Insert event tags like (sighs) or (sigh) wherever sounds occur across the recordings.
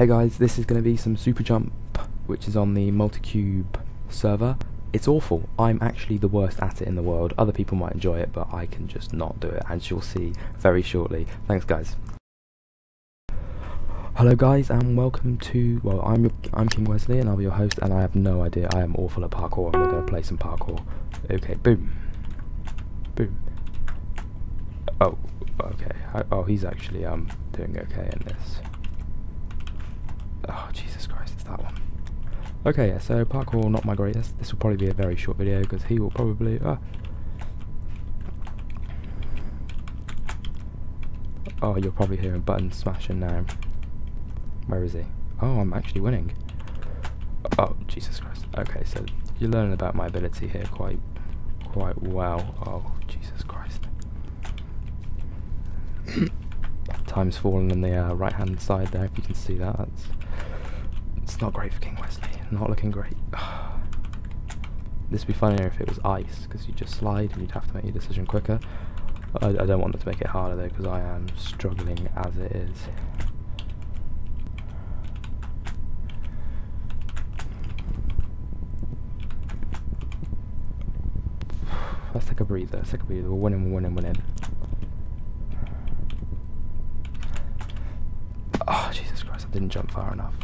Hey guys, this is going to be some Super Jump, which is on the Multicube server. It's awful. I'm actually the worst at it in the world. Other people might enjoy it, but I can just not do it, as you'll see very shortly. Thanks, guys. Hello, guys, and welcome to. Well, I'm I'm King Wezzly, and I'll be your host. And I have no idea. I am awful at parkour, and we're going to play some parkour. Okay, boom, boom. Oh, okay. Oh, he's actually um doing okay in this. Oh, Jesus Christ, it's that one. Okay, yeah, so parkour not my greatest. This will probably be a very short video because he will probably... Uh, oh, you're probably hearing buttons smashing now. Where is he? Oh, I'm actually winning. Oh, Jesus Christ. Okay, so you're learning about my ability here quite quite well. Oh, Jesus Christ. (coughs) Time's fallen on the uh, right hand side there, if you can see that. That's not great for King Wezzly. Not looking great. (sighs) this would be funnier if it was ice, because you just slide and you'd have to make your decision quicker. I, I don't want to make it harder though, because I am struggling as it is. (sighs) Let's take a breather, let's take a breather. We're winning, we're winning, winning. (sighs) Oh, Jesus Christ, I didn't jump far enough.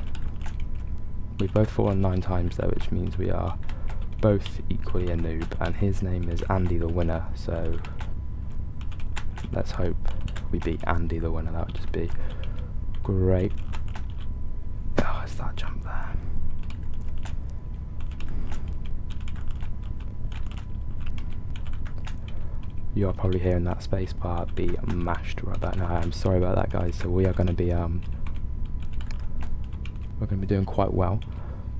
We've both fallen nine times though, which means we are both equally a noob, and his name is Andy the winner, so let's hope we beat Andy the winner, that would just be great. Oh, it's that jump there. You are probably hearing that space bar be mashed right back now. I'm sorry about that guys, so we are going to be um, we're going to be doing quite well.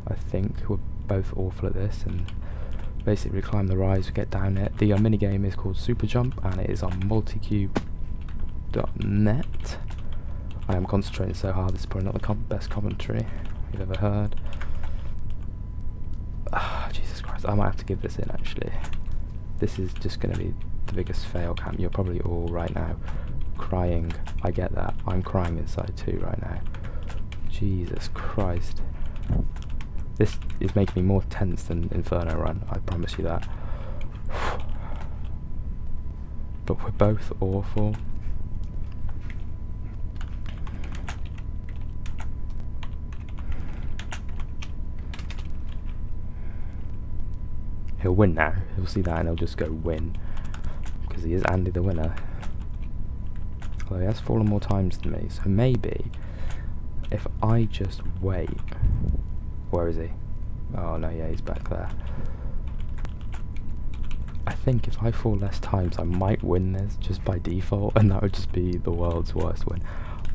I think we're both awful at this and basically we climb the rise, we get down it. The uh, mini game is called Super Jump and it is on multicube.net. I am concentrating so hard, this is probably not the com best commentary you've ever heard. Ah, Jesus Christ, I might have to give this in actually. This is just going to be the biggest fail camp. You're probably all right now crying. I get that. I'm crying inside too right now. Jesus Christ. This is making me more tense than Inferno Run, I promise you that. (sighs) but we're both awful. He'll win now. He'll see that and he'll just go win. Because he is Andy the winner. Although he has fallen more times than me, so maybe if I just wait... Where is he? Oh no, yeah, he's back there. I think if I fall less times, I might win this just by default, and that would just be the world's worst win.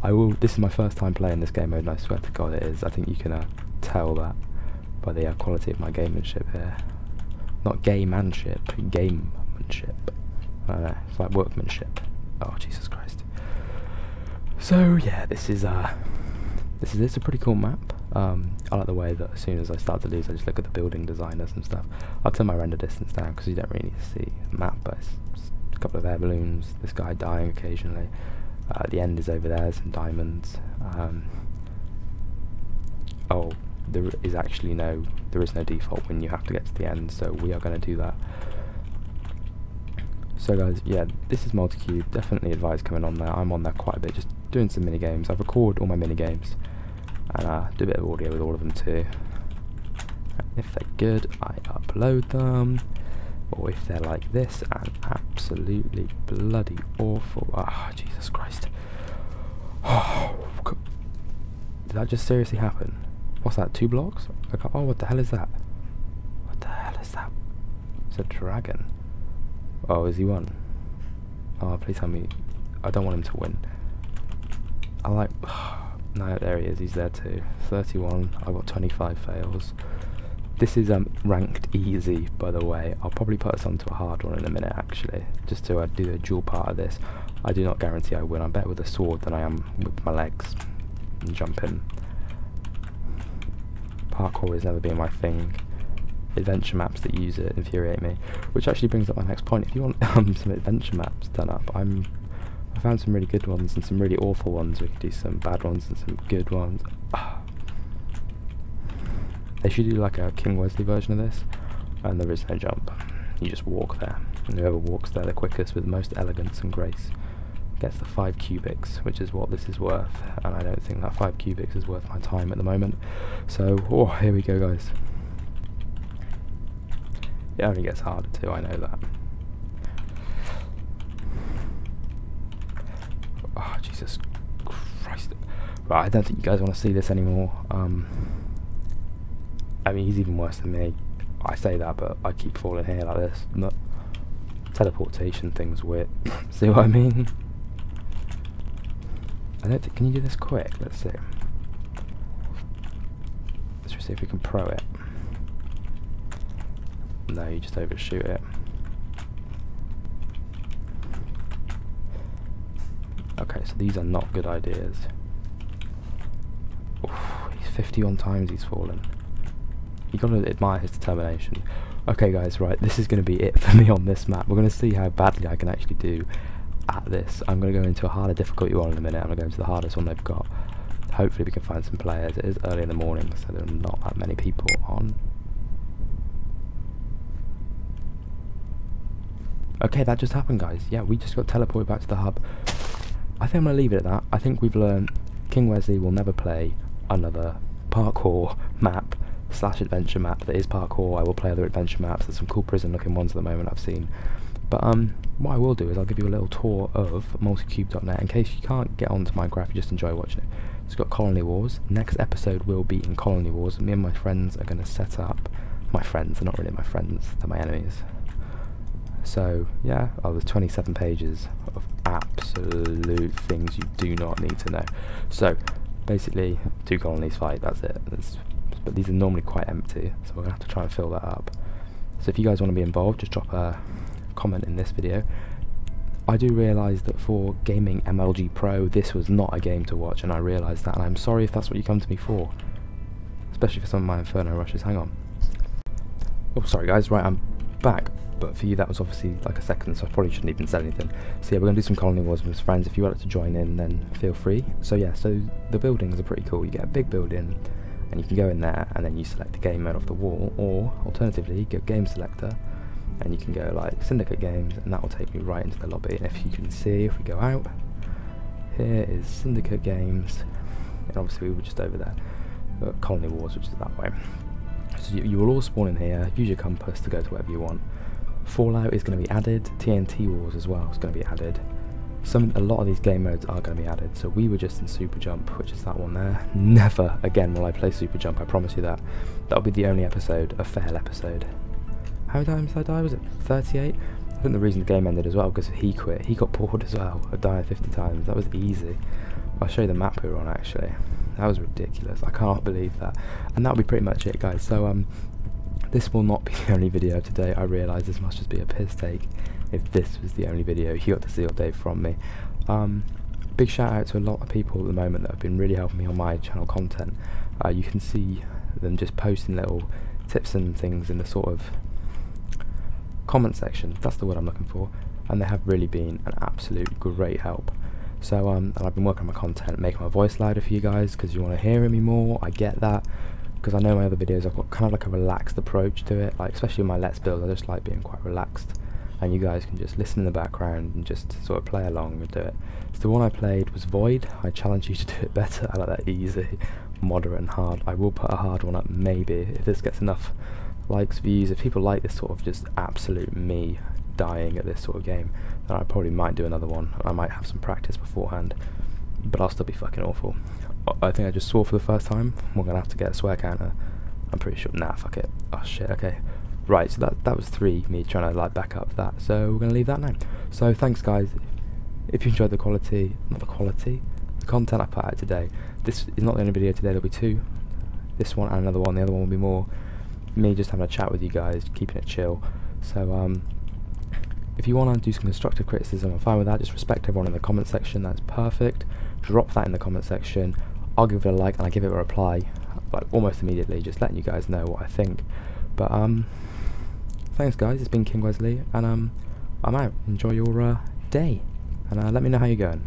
I will. This is my first time playing this game mode, and I swear to God it is. I think you can uh, tell that by the uh, quality of my gamemanship here. Not gamemanship, gamemanship. I don't know. It's like workmanship. Oh Jesus Christ. So yeah, this is uh this is a pretty cool map. Um, I like the way that as soon as I start to lose, I just look at the building designers and stuff. I'll turn my render distance down because you don't really need to see the map, but it's, it's a couple of air balloons, this guy dying occasionally. Uh, the end is over there, some diamonds. Um, oh, there is actually no, there is no default when you have to get to the end, so we are going to do that. So guys, yeah, this is Multicube, definitely advise coming on there, I'm on there quite a bit, just doing some mini games. I record all my mini games and uh, do a bit of audio with all of them too. If they're good, I upload them. Or if they're like this and absolutely bloody awful. Ah, oh, Jesus Christ. (sighs) Oh, did that just seriously happen? What's that, two blocks? Oh, what the hell is that? What the hell is that? It's a dragon. Oh, is he one? Oh, please tell me. I don't want him to win. I like... (sighs) no, there he is, he's there too. 31, I've got 25 fails. This is um, ranked easy, by the way. I'll probably put us onto a hard one in a minute, actually, just to uh, do the dual part of this. I do not guarantee I win. I'm better with a sword than I am with my legs and jumping. Parkour has never been my thing. Adventure maps that use it infuriate me. Which actually brings up my next point. If you want (laughs) um, some adventure maps done up, I'm found some really good ones and some really awful ones. We could do some bad ones and some good ones. Ah. (sighs) They should do like a King Wezzly version of this, and there is no jump. You just walk there, and whoever walks there the quickest with the most elegance and grace gets the 5 cubics, which is what this is worth, and I don't think that 5 cubics is worth my time at the moment. So, oh, here we go guys. It only gets harder too, I know that. Oh, Jesus Christ. Right, I don't think you guys want to see this anymore. Um, I mean, he's even worse than me. I say that, but I keep falling here like this. Not teleportation thing's weird. (coughs) see what I mean? I don't think, can you do this quick? Let's see. Let's just see if we can pro it. No, you just overshoot it. Okay, so these are not good ideas. Oof, he's 51 times he's fallen. You gotta admire his determination. Okay guys, right, this is gonna be it for (laughs) me on this map. We're gonna see how badly I can actually do at this. I'm going to go into a harder difficulty one in a minute. I'm going to go into the hardest one they've got. Hopefully we can find some players. It is early in the morning, so there are not that many people on. Okay, that just happened, guys. Yeah, we just got teleported back to the hub. I think I'm going to leave it at that. I think we've learned King Wezzly will never play another parkour (laughs) map slash adventure map that is parkour. I will play other adventure maps. There's some cool prison looking ones at the moment I've seen. But um, what I will do is I'll give you a little tour of multicube.net in case you can't get onto Minecraft, you just enjoy watching it. It's got Colony Wars. Next episode will be in Colony Wars. Me and my friends are going to set up. My friends, they're not really my friends, they're my enemies. So, yeah, oh, there's 27 pages of absolute things you do not need to know. So, basically, two colonies fight, that's it. That's, but these are normally quite empty, so we're going to have to try and fill that up. So if you guys want to be involved, just drop a comment in this video. I do realise that for gaming MLG Pro, this was not a game to watch, and I realise that, and I'm sorry if that's what you come to me for. Especially for some of my Inferno rushes. Hang on. Oh, sorry guys, right, I'm back. But for you, that was obviously like a second, so I probably shouldn't even say anything. So yeah, we're going to do some Colony Wars with friends. If you want to join in, then feel free. So yeah, so the buildings are pretty cool. You get a big building, and you can go in there, and then you select a game mode off the wall, or alternatively, go game selector, and you can go like syndicate games and that will take me right into the lobby and if you can see if we go out here is syndicate games and obviously we were just over there colony wars which is that way so you, you will all spawn in here use your compass to go to wherever you want fallout is going to be added tnt wars as well is going to be added some a lot of these game modes are going to be added so we were just in super jump which is that one there (laughs) never again will i play super jump i promise you that that'll be the only episode a fail episode how many times did I die? Was it 38? I think the reason the game ended as well because he quit. He got bored as well. I died 50 times. That was easy. I'll show you the map we were on actually. That was ridiculous. I can't believe that. And that'll be pretty much it, guys. So um, this will not be (laughs) the only video today. I realise this must just be a piss take if this was the only video you got to see all day from me. Um, big shout out to a lot of people at the moment that have been really helping me on my channel content. Uh, you can see them just posting little tips and things in the sort of comment section, that's the word I'm looking for, and they have really been an absolute great help. So um, I've been working on my content, making my voice louder for you guys because you want to hear me more. I get that because I know my other videos I've got kind of like a relaxed approach to it, like especially my Let's Build, I just like being quite relaxed, and you guys can just listen in the background and just sort of play along and do it. So the one I played was Void. I challenge you to do it better. I like that easy, moderate, and hard. I will put a hard one up maybe if this gets enough likes, views, if people like this sort of just absolute me dying at this sort of game, then I probably might do another one. I might have some practice beforehand, but I'll still be fucking awful. I think I just swore for the first time. We're gonna have to get a swear counter. I'm pretty sure. Nah, fuck it. Oh shit. Okay. Right. So that that was three. Me trying to like back up that. So we're gonna leave that now. So thanks, guys. If you enjoyed the quality, not the quality, the content I put out today. This is not the only video today. There'll be two. This one and another one. The other one will be more me just having a chat with you guys, keeping it chill. So um, if you want to do some constructive criticism, I'm fine with that. Just respect everyone in the comment section. That's perfect. Drop that in the comment section. I'll give it a like and I give it a reply, like almost immediately, just letting you guys know what I think. But um, thanks guys. It's been King Wezzly, and um, I'm out. Enjoy your uh, day. and uh, let me know how you're going.